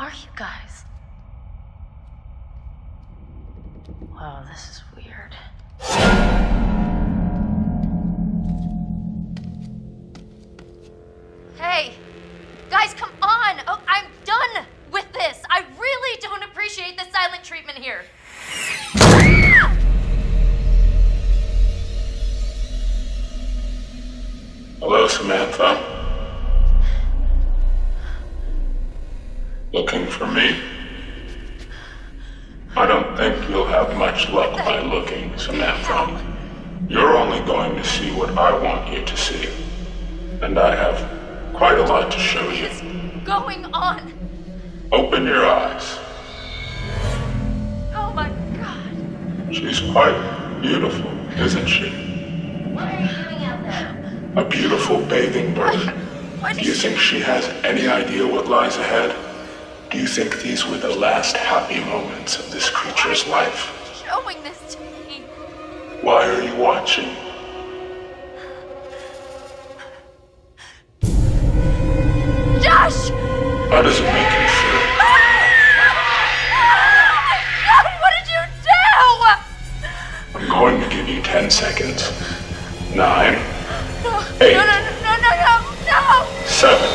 are you guys? Wow, this is weird. Hey, guys, come on! Oh, I'm done with this. I really don't appreciate the silent treatment here. Hello, Samantha. Looking for me? I don't think you'll have much luck by looking, Samantha. You're only going to see what I want you to see. And I have quite a lot to show you. What's going on? Open your eyes. Oh my god. She's quite beautiful, isn't she? What are you doing out there? A beautiful bathing bird. What Do you is think she has any idea what lies ahead? Do you think these were the last happy moments of this creature's life? showing this to me? Why are you watching? Josh! How does it make you feel? God, what did you do? I'm going to give you 10 seconds. Nine, No, Eight. no, no, no, no, no, no! seven,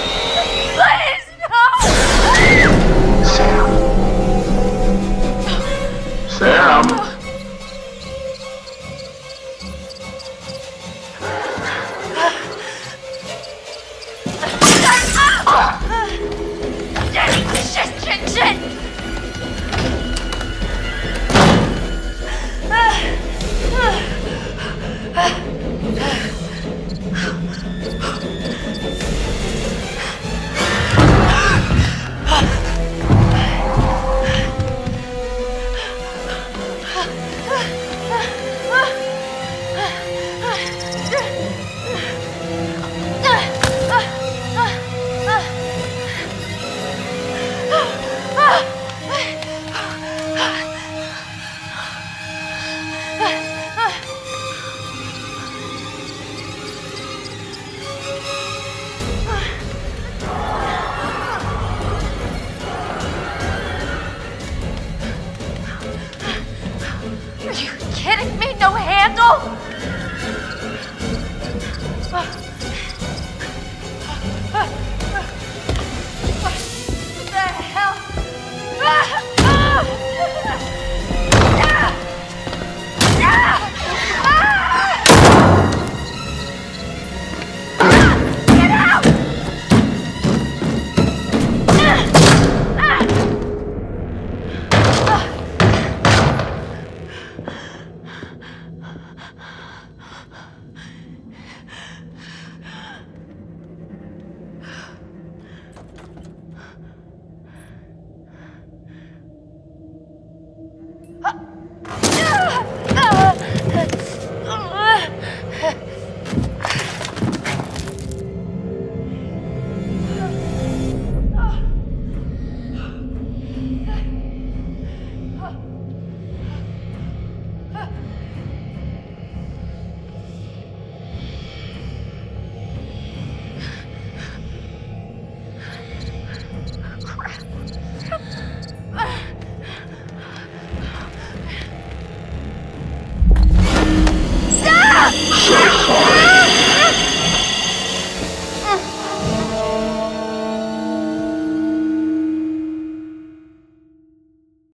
啊